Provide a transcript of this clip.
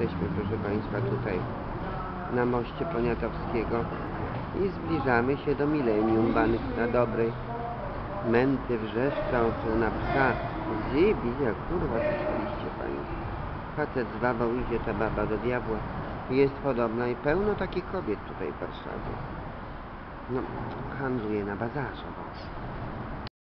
Jesteśmy, proszę Państwa, tutaj na moście Poniatowskiego i zbliżamy się do Millennium Bank na dobrej. Męty wrzeszczą tu na psa. Zibia, kurwa, słyszeliście Państwo. Facet z babą idzie, ta baba do diabła. Jest podobna i pełno takich kobiet tutaj w Warszawie. No, handluje na bazarze właśnie.